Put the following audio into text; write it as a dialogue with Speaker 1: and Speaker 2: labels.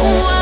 Speaker 1: Wasafa